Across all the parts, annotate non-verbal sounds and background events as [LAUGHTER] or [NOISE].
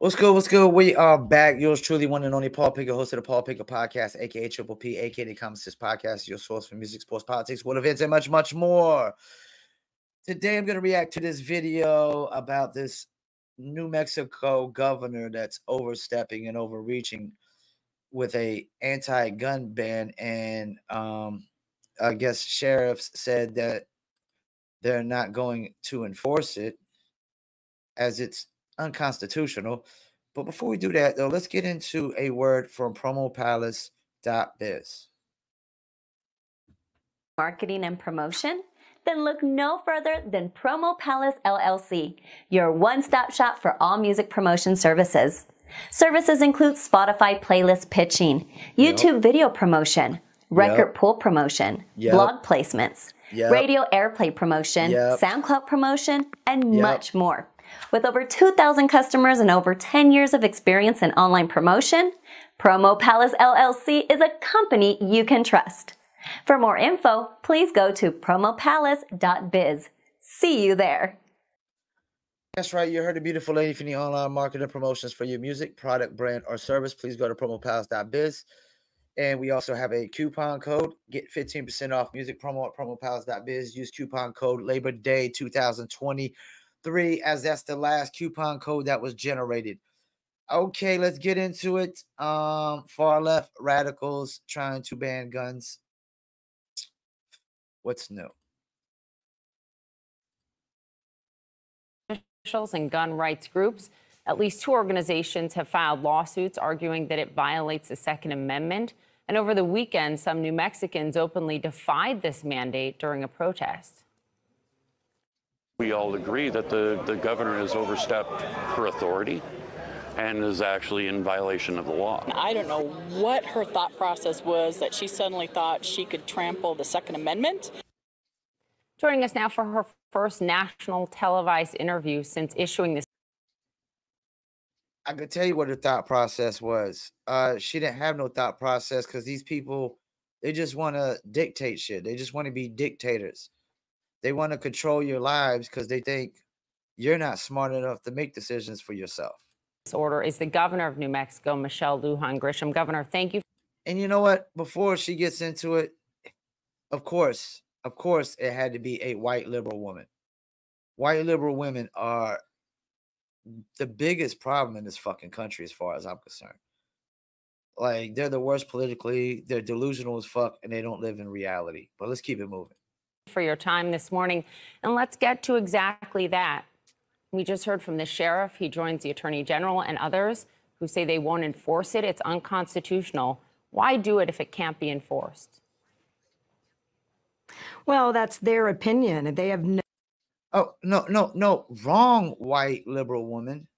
What's good? What's good? We are back. Yours truly, one and only Paul Pickett, host of the Paul Pickett Podcast, aka Triple P, aka the Common Podcast, your source for music, sports, politics, world events, and much, much more. Today, I'm going to react to this video about this New Mexico governor that's overstepping and overreaching with a anti-gun ban, and um, I guess sheriffs said that they're not going to enforce it as it's unconstitutional. But before we do that, though, let's get into a word from promopalace.biz. Marketing and promotion? Then look no further than Promo Palace LLC, your one stop shop for all music promotion services. Services include Spotify playlist pitching, YouTube yep. video promotion, record yep. pool promotion, yep. blog placements, radio airplay promotion, SoundCloud promotion, and much more. With over 2,000 customers and over 10 years of experience in online promotion, Promo Palace LLC is a company you can trust. For more info, please go to promopalace.biz. See you there. That's right. You heard a beautiful lady from the online marketing promotions for your music, product, brand, or service. Please go to promopalace.biz. And we also have a coupon code. Get 15% off music promo at promopalace.biz. Use coupon code Labor Day 2020 three, as that's the last coupon code that was generated. Okay, let's get into it. Um, far left radicals trying to ban guns. What's new? Officials and gun rights groups. At least two organizations have filed lawsuits arguing that it violates the Second Amendment. And over the weekend, some New Mexicans openly defied this mandate during a protest. We all agree that the, the governor has overstepped her authority and is actually in violation of the law. I don't know what her thought process was that she suddenly thought she could trample the Second Amendment. Joining us now for her first national televised interview since issuing this. I could tell you what her thought process was. Uh, she didn't have no thought process because these people, they just want to dictate shit. They just want to be dictators. They want to control your lives because they think you're not smart enough to make decisions for yourself. This order is the governor of New Mexico, Michelle Lujan Grisham. Governor, thank you. And you know what? Before she gets into it, of course, of course, it had to be a white liberal woman. White liberal women are the biggest problem in this fucking country, as far as I'm concerned. Like, they're the worst politically, they're delusional as fuck, and they don't live in reality. But let's keep it moving for your time this morning. And let's get to exactly that. We just heard from the sheriff. He joins the attorney general and others who say they won't enforce it. It's unconstitutional. Why do it if it can't be enforced? Well, that's their opinion. And they have no. Oh, no, no, no. Wrong, white liberal woman.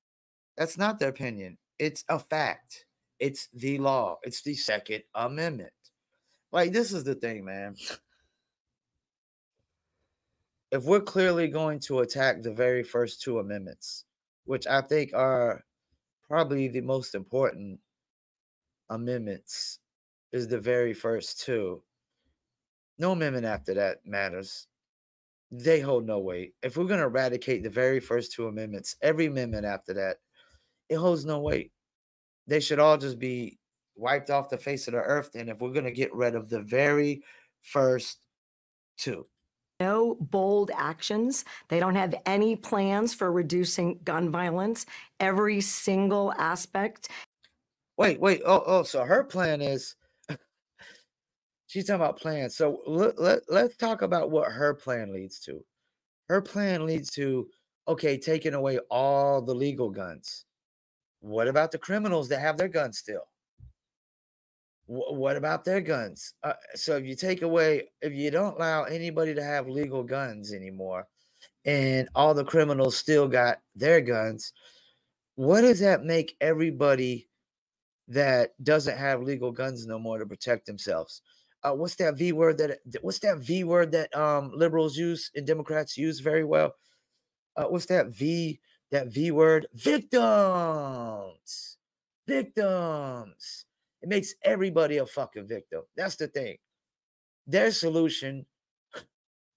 That's not their opinion. It's a fact. It's the law. It's the Second Amendment. Like, this is the thing, man. If we're clearly going to attack the very first two amendments, which I think are probably the most important amendments, is the very first two. No amendment after that matters. They hold no weight. If we're going to eradicate the very first two amendments, every amendment after that, it holds no weight. They should all just be wiped off the face of the earth. And if we're going to get rid of the very first two, no bold actions. They don't have any plans for reducing gun violence. Every single aspect. Wait, wait. Oh, oh. So her plan is [LAUGHS] she's talking about plans. So let, let, let's talk about what her plan leads to. Her plan leads to okay, taking away all the legal guns. What about the criminals that have their guns still? What about their guns? Uh, so if you take away, if you don't allow anybody to have legal guns anymore, and all the criminals still got their guns, what does that make everybody that doesn't have legal guns no more to protect themselves? Uh, what's that V word that what's that V word that um liberals use and Democrats use very well? Uh, what's that V that V word? Victims, victims it makes everybody a fucking victim. That's the thing. Their solution,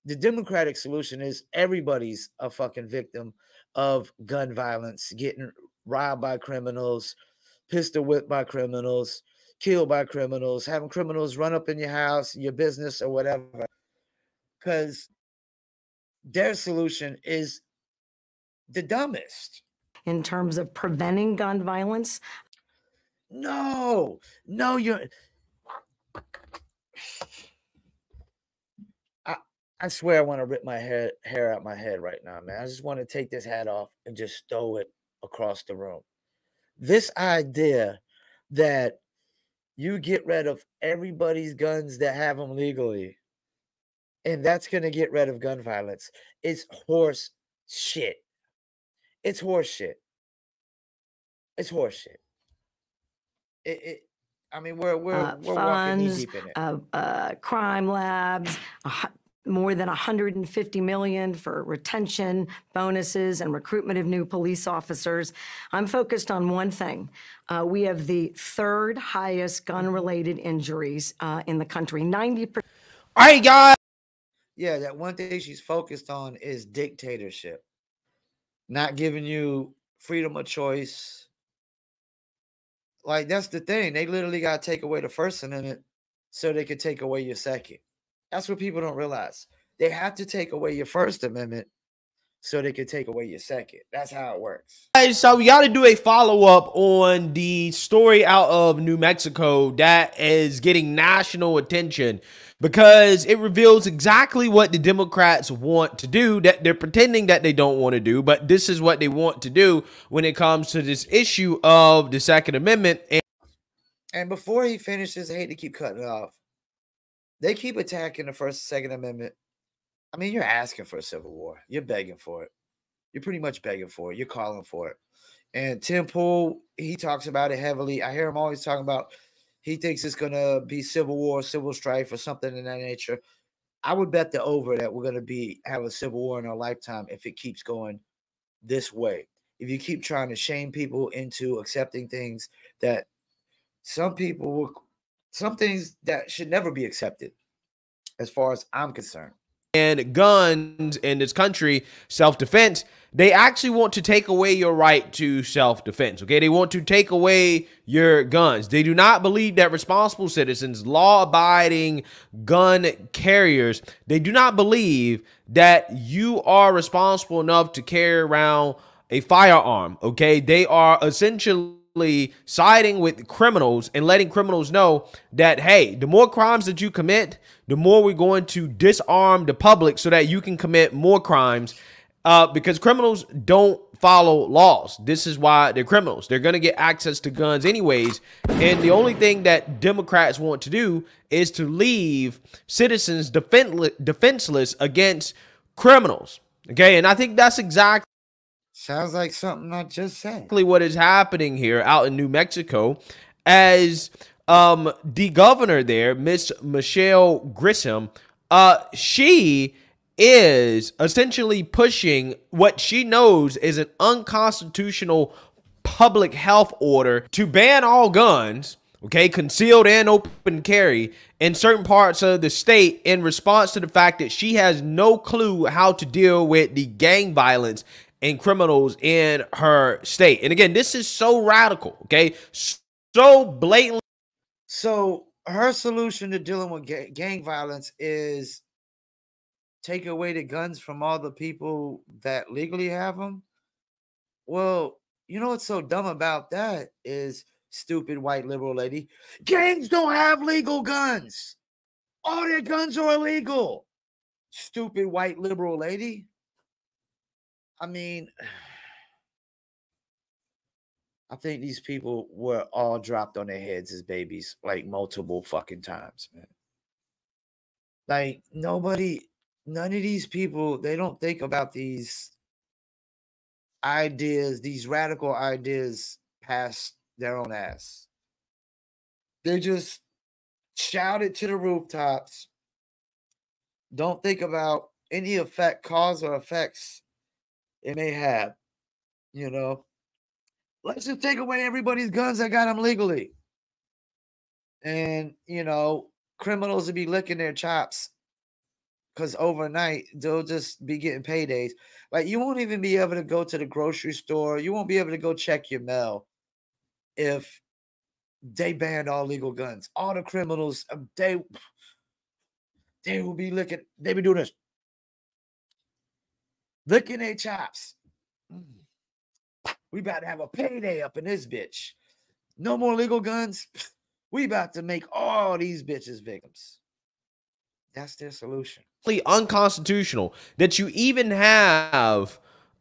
the Democratic solution is everybody's a fucking victim of gun violence, getting robbed by criminals, pistol whipped by criminals, killed by criminals, having criminals run up in your house, your business, or whatever. Because their solution is the dumbest. In terms of preventing gun violence, No, no, you're. I I swear I want to rip my hair hair out my head right now, man. I just want to take this hat off and just throw it across the room. This idea that you get rid of everybody's guns that have them legally, and that's gonna get rid of gun violence is horse shit. It's horse shit. It's horse shit. It, it I mean, we're we're uh, we're walking funds, deep in it. uh, uh, crime labs, a more than 150 million for retention bonuses and recruitment of new police officers. I'm focused on one thing. Uh, we have the third highest gun-related injuries uh, in the country. 90 percent. All right, guys. Yeah, that one thing she's focused on is dictatorship, not giving you freedom of choice. Like that's the thing. They literally got to take away the First Amendment so they could take away your second. That's what people don't realize. They have to take away your First Amendment so they could take away your second. That's how it works. Guys, so we got to do a follow up on the story out of New Mexico that is getting national attention because it reveals exactly what the Democrats want to do that they're pretending that they don't want to do, but this is what they want to do when it comes to this issue of the Second Amendment. And And before he finishes, I hate to keep cutting it off. They keep attacking the First and Second Amendment. I mean, you're asking for a civil war. You're begging for it. You're pretty much begging for it. You're calling for it. And Tim Pool, he talks about it heavily. I hear him always talking about he thinks it's gonna be civil war, civil strife, or something in that nature. I would bet the over that we're gonna be have a civil war in our lifetime if it keeps going this way. If you keep trying to shame people into accepting things that some people will some things that should never be accepted as far as i'm concerned and guns in this country, self defense, they actually want to take away your right to self defense. Okay. They want to take away your guns. They do not believe that responsible citizens, law abiding gun carriers, they do not believe that you are responsible enough to carry around a firearm. Okay. They are essentially siding with criminals and letting criminals know that hey, the more crimes that you commit, the more we're going to disarm the public so that you can commit more crimes. Uh, because criminals don't follow laws. This is why they're criminals. They're going to get access to guns anyways. And the only thing that Democrats want to do is to leave citizens defenseless, defenseless against criminals. Okay. And I think that's exactly sounds like something i just said. Exactly what is happening here out in New Mexico as um the governor there, Miss Michelle Grisham, uh she is essentially pushing what she knows is an unconstitutional public health order to ban all guns, okay, concealed and open carry in certain parts of the state in response to the fact that she has no clue how to deal with the gang violence and criminals in her state. And again, this is so radical, okay? So blatantly. so her solution to dealing with ga- gang violence is take away the guns from all the people that legally have them well you know what's so dumb about that is stupid white liberal lady gangs don't have legal guns all their guns are illegal stupid white liberal lady i mean [SIGHS] I think these people were all dropped on their heads as babies like multiple fucking times, man. Like nobody, none of these people, they don't think about these ideas, these radical ideas past their own ass. They just shout it to the rooftops. Don't think about any effect, cause or effects it may have, you know. Let's just take away everybody's guns that got them legally. And, you know, criminals will be licking their chops because overnight they'll just be getting paydays. Like you won't even be able to go to the grocery store. You won't be able to go check your mail if they banned all legal guns. All the criminals, uh, they they will be looking. They be doing this, licking their chops. Mm. We about to have a payday up in this bitch. No more legal guns. [LAUGHS] We about to make all these bitches victims. That's their solution. Unconstitutional that you even have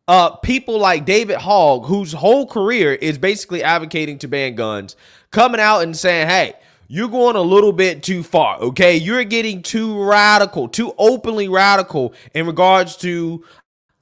uh people like David Hogg, whose whole career is basically advocating to ban guns, coming out and saying, "Hey, you're going a little bit too far. Okay, you're getting too radical, too openly radical in regards to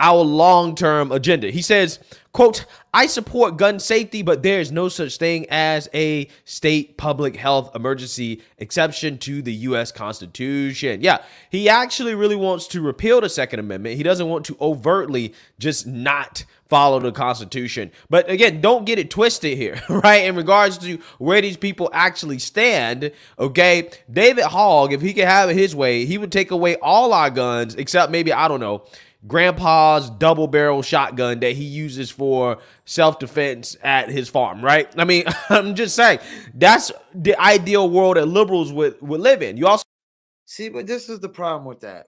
our long-term agenda." He says, "Quote: I support gun safety, but there is no such thing as a state public health emergency exception to the U.S. Constitution. Yeah, he actually really wants to repeal the Second Amendment. He doesn't want to overtly just not follow the Constitution. But again, don't get it twisted here, [LAUGHS] right? In regards to where these people actually stand, okay? David Hogg, if he could have it his way, he would take away all our guns, except maybe, I don't know, grandpa's double barrel shotgun that he uses for self defense at his farm, right? I mean, [LAUGHS] I'm just saying that's the ideal world that liberals would, would live in. You also see, but this is the problem with that.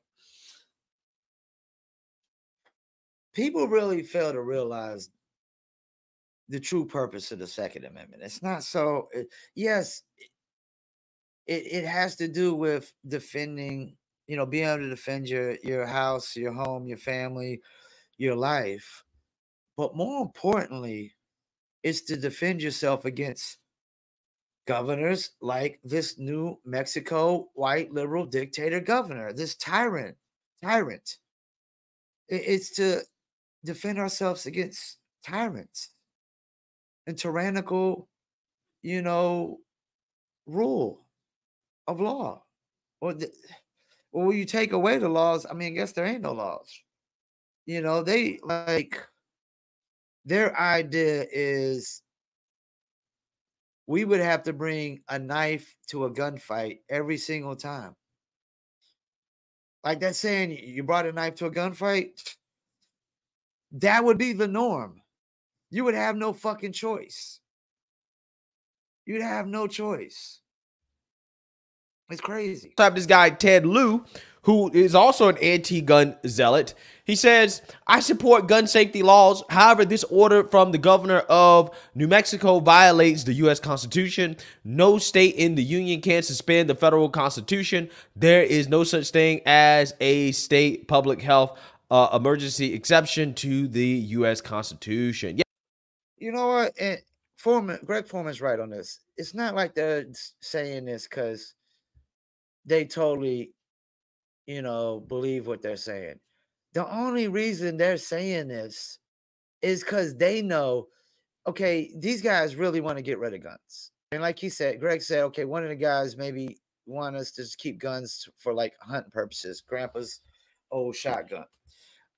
People really fail to realize the true purpose of the Second Amendment. It's not so, it, yes, it, it has to do with defending you know, being able to defend your your house, your home, your family, your life. But more importantly, it's to defend yourself against governors like this new Mexico white liberal dictator governor, this tyrant, tyrant. It's to defend ourselves against tyrants and tyrannical, you know, rule of law. Or the, well, you take away the laws, I mean, I guess there ain't no laws. You know, they like their idea is we would have to bring a knife to a gunfight every single time. Like that saying, you brought a knife to a gunfight, that would be the norm. You would have no fucking choice. You'd have no choice. It's crazy. have this guy, Ted Lieu, who is also an anti gun zealot. He says, I support gun safety laws. However, this order from the governor of New Mexico violates the U.S. Constitution. No state in the union can suspend the federal Constitution. There is no such thing as a state public health uh, emergency exception to the U.S. Constitution. Yeah. You know what? And Foreman, Greg Foreman's right on this. It's not like they're saying this because they totally, you know, believe what they're saying. The only reason they're saying this is because they know, okay, these guys really want to get rid of guns. And like he said, Greg said, okay, one of the guys maybe want us to just keep guns for like hunting purposes, grandpa's old shotgun.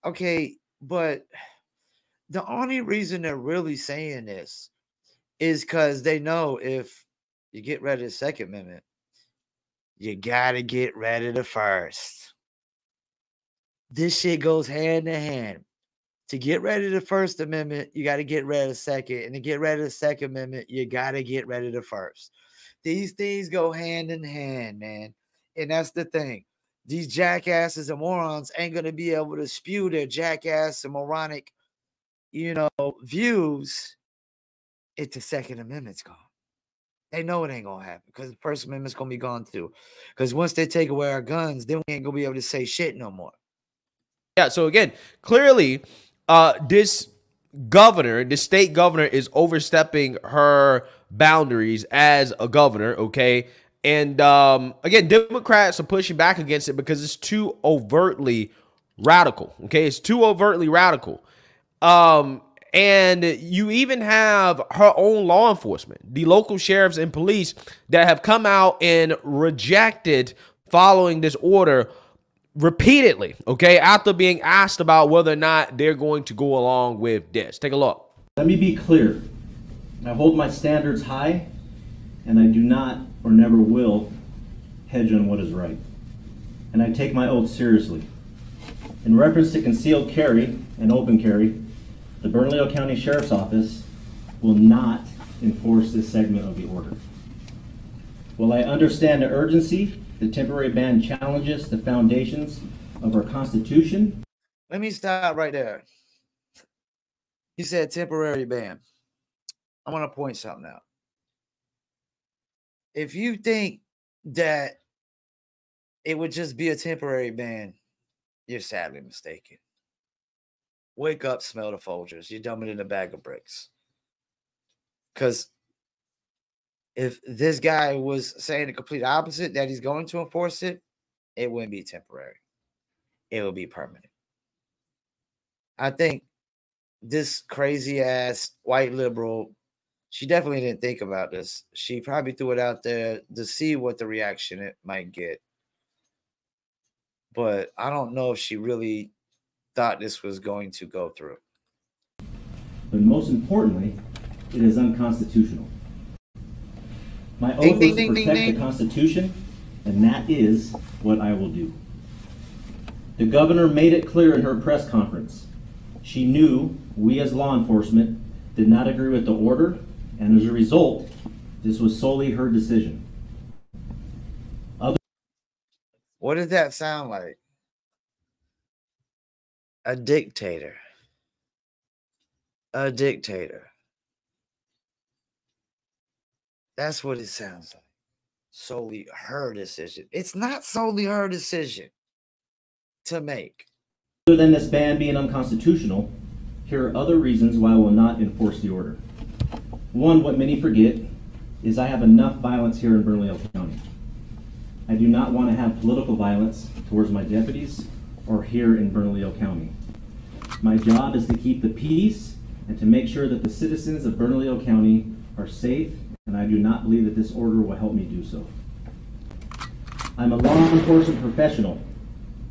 Okay, but the only reason they're really saying this is because they know if you get rid of the Second Amendment, you gotta get rid of the first. This shit goes hand in hand. To get rid of the First Amendment, you got to get rid of the Second. And to get rid of the Second Amendment, you got to get rid of the First. These things go hand in hand, man. And that's the thing. These jackasses and morons ain't going to be able to spew their jackass and moronic, you know, views if the Second Amendment's gone. They know it ain't gonna happen because the First Amendment's gonna be gone too. Because once they take away our guns, then we ain't gonna be able to say shit no more. Yeah. So again, clearly, uh, this governor, the state governor, is overstepping her boundaries as a governor. Okay. And um, again, Democrats are pushing back against it because it's too overtly radical. Okay, it's too overtly radical. Um, and you even have her own law enforcement, the local sheriffs and police that have come out and rejected following this order repeatedly, okay, after being asked about whether or not they're going to go along with this. Take a look. Let me be clear. I hold my standards high, and I do not or never will hedge on what is right. and I take my oath seriously. In reference to concealed carry and open carry, the Bernalillo County Sheriff's Office will not enforce this segment of the order. While I understand the urgency, the temporary ban challenges the foundations of our Constitution. Let me stop right there. He said temporary ban. I want to point something out. If you think that it would just be a temporary ban, you're sadly mistaken. Wake up, smell the Folgers. You're dumbing in a bag of bricks. Because if this guy was saying the complete opposite, that he's going to enforce it, it wouldn't be temporary. It would be permanent. I think this crazy ass white liberal, she definitely didn't think about this. She probably threw it out there to see what the reaction it might get. But I don't know if she really thought this was going to go through. But most importantly, it is unconstitutional. My oath Ding, is to protect ding, the ding. Constitution, and that is what I will do. The governor made it clear in her press conference. She knew we as law enforcement did not agree with the order, and as a result, this was solely her decision. What does that sound like? A dictator. A dictator. That's what it sounds like. Solely her decision. It's not solely her decision to make. Other than this ban being unconstitutional, here are other reasons why I will not enforce the order. One, what many forget is I have enough violence here in Bernalillo County. I do not want to have political violence towards my deputies or here in Bernalillo County. My job is to keep the peace and to make sure that the citizens of Bernalillo County are safe, and I do not believe that this order will help me do so. I'm a law enforcement professional.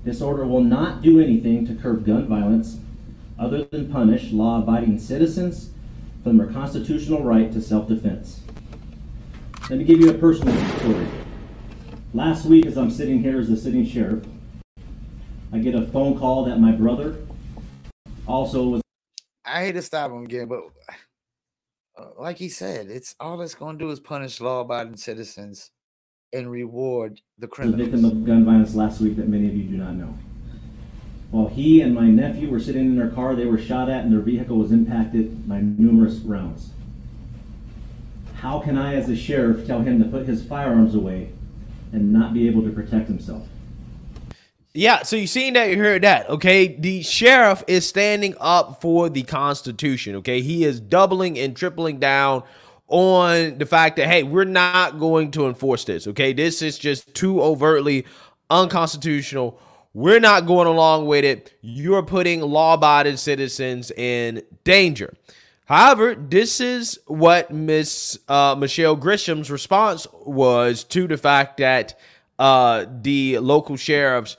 This order will not do anything to curb gun violence other than punish law abiding citizens from their constitutional right to self defense. Let me give you a personal story. Last week, as I'm sitting here as the sitting sheriff, I get a phone call that my brother also was I hate to stop him again, but uh, like he said, it's all it's going to do is punish law-abiding citizens and reward the a criminals. victim of gun violence last week that many of you do not know. While he and my nephew were sitting in their car, they were shot at and their vehicle was impacted by numerous rounds. How can I, as a sheriff, tell him to put his firearms away and not be able to protect himself? Yeah, so you seen that, you heard that, okay? The sheriff is standing up for the Constitution, okay? He is doubling and tripling down on the fact that, hey, we're not going to enforce this, okay? This is just too overtly unconstitutional. We're not going along with it. You're putting law abiding citizens in danger. However, this is what Miss uh, Michelle Grisham's response was to the fact that uh, the local sheriffs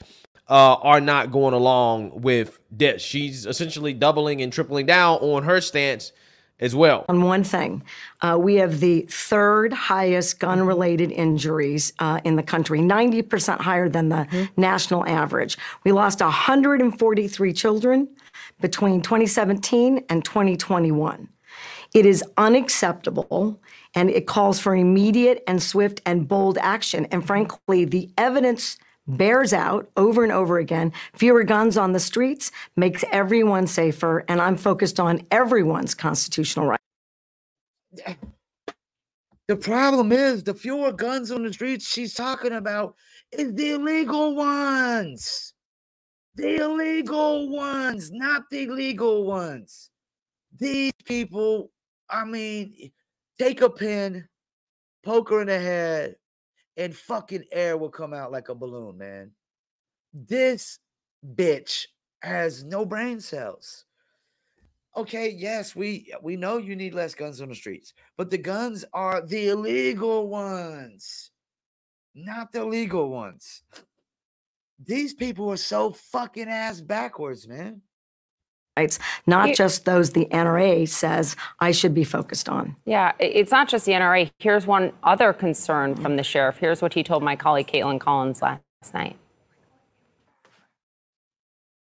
uh, are not going along with this. She's essentially doubling and tripling down on her stance as well. on one thing. Uh, we have the third highest gun related injuries uh, in the country, 90% higher than the national average. We lost 143 children between 2017 and 2021. It is unacceptable and it calls for immediate and swift and bold action. And frankly, the evidence bears out over and over again. Fewer guns on the streets makes everyone safer, and I'm focused on everyone's constitutional right. The problem is the fewer guns on the streets she's talking about is the illegal ones. The illegal ones, not the legal ones. These people, I mean, take a pin, poke her in the head, and fucking air will come out like a balloon, man. This bitch has no brain cells. Okay, yes, we we know you need less guns on the streets, but the guns are the illegal ones, not the legal ones. These people are so fucking ass backwards, man. Rights, not Here- just those the NRA says I should be focused on. Yeah, it's not just the NRA. Here's one other concern from the sheriff. Here's what he told my colleague Kaitlan Collins last night.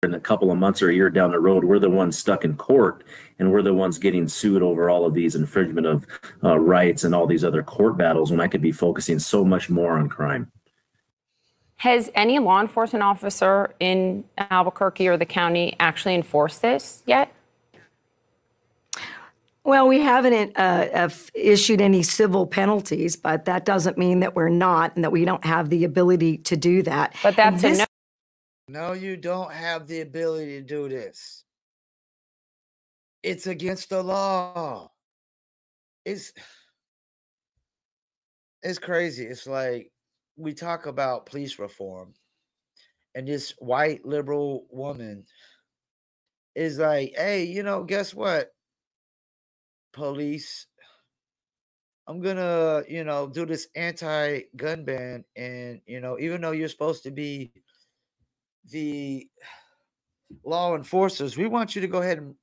in a couple of months or a year down the road, we're the ones stuck in court and we're the ones getting sued over all of these infringement of uh, rights and all these other court battles when I could be focusing so much more on crime. Has any law enforcement officer in Albuquerque or the county actually enforced this yet? Well, we haven't uh, issued any civil penalties, but that doesn't mean that we're not and that we don't have the ability to do that. But that's this, a no. No, you don't have the ability to do this. It's against the law. It's it's crazy. It's like we talk about police reform, and this white liberal woman is like, hey, you know, guess what? police i'm gonna you know do this anti-gun ban and you know even though you're supposed to be the law enforcers we want you to go ahead and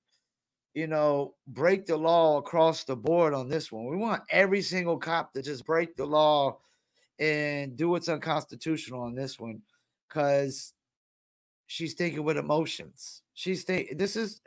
you know break the law across the board on this one we want every single cop to just break the law and do what's unconstitutional on this one because she's thinking with emotions she's thinking this is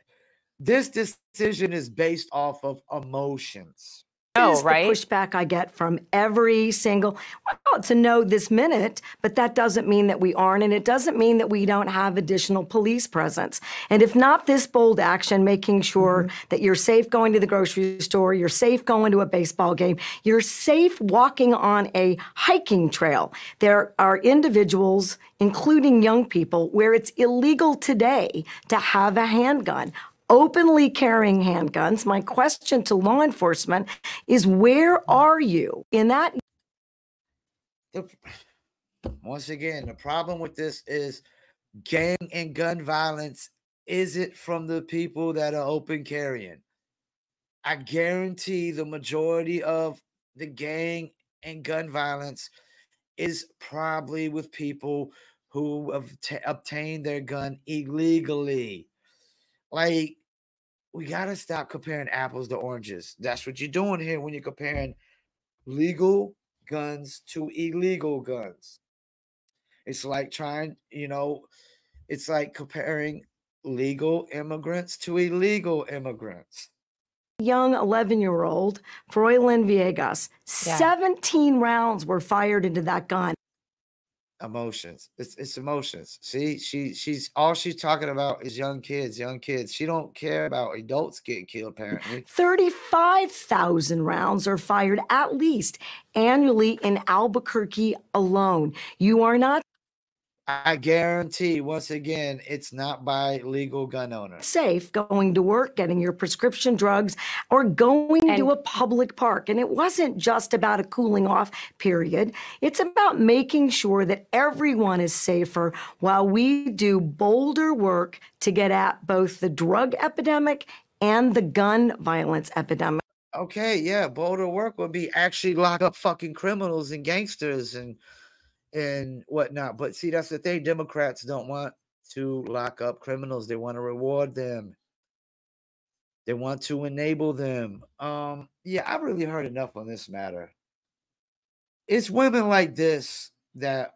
this decision is based off of emotions. No, right? pushback I get from every single, well, it's a no this minute, but that doesn't mean that we aren't. And it doesn't mean that we don't have additional police presence. And if not this bold action, making sure mm-hmm. that you're safe going to the grocery store, you're safe going to a baseball game, you're safe walking on a hiking trail. There are individuals, including young people, where it's illegal today to have a handgun openly carrying handguns. My question to law enforcement is where are you in that? Once again, the problem with this is gang and gun violence is it from the people that are open carrying. I guarantee the majority of the gang and gun violence is probably with people who have obtained their gun illegally. Like, we got to stop comparing apples to oranges. That's what you're doing here when you're comparing legal guns to illegal guns. It's like trying, you know, it's like comparing legal immigrants to illegal immigrants. Young 11 year old, Froylan Villegas, yeah. 17 rounds were fired into that gun emotions. It's it's emotions. See, she she's all she's talking about is young kids, young kids. She don't care about adults getting killed. Apparently, thirty-five thousand rounds are fired at least annually in Albuquerque alone. You are not I guarantee, once again, it's not by legal gun owners. Safe going to work, getting your prescription drugs, or going and to a public park. And it wasn't just about a cooling off period, it's about making sure that everyone is safer while we do bolder work to get at both the drug epidemic and the gun violence epidemic. Okay, yeah, bolder work would be actually lock up fucking criminals and gangsters and and whatnot. But see, that's the thing. Democrats don't want to lock up criminals. They want to reward them. They want to enable them. Um, yeah, I've really heard enough on this matter. It's women like this that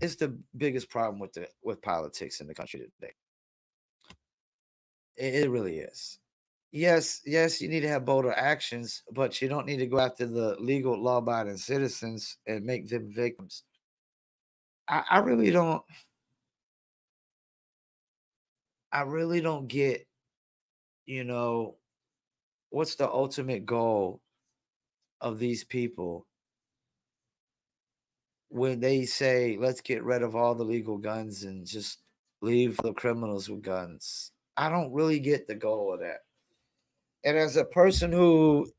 is the biggest problem with the with politics in the country today. It, it really is yes, yes, you need to have bolder actions, but you don't need to go after the legal law abiding citizens and make them victims. I, I really don't. I really don't get, you know, what's the ultimate goal of these people when they say, let's get rid of all the legal guns and just leave the criminals with guns. I don't really get the goal of that. And as a person who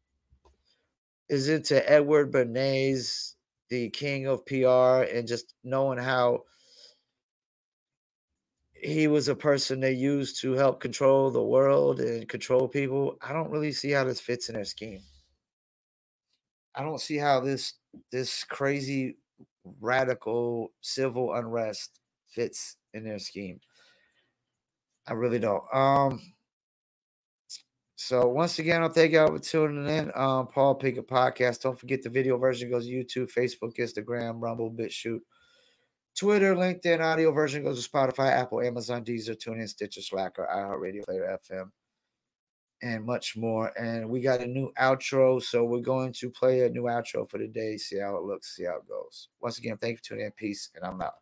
is into Edward Bernays, the king of PR, and just knowing how he was a person they used to help control the world and control people, I don't really see how this fits in their scheme. I don't see how this this crazy radical civil unrest fits in their scheme. I really don't. Um so once again, I'll thank y'all for tuning in. Um, Paul Pickett Podcast. Don't forget the video version goes to YouTube, Facebook, Instagram, Rumble, BitChute. Twitter, LinkedIn, audio version goes to Spotify, Apple, Amazon, Deezer, TuneIn, Stitcher, Slacker, iHeartRadio, Player FM, and much more. And we got a new outro, so we're going to play a new outro for the day, see how it looks, see how it goes. Once again, thank you for tuning in. Peace, and I'm out.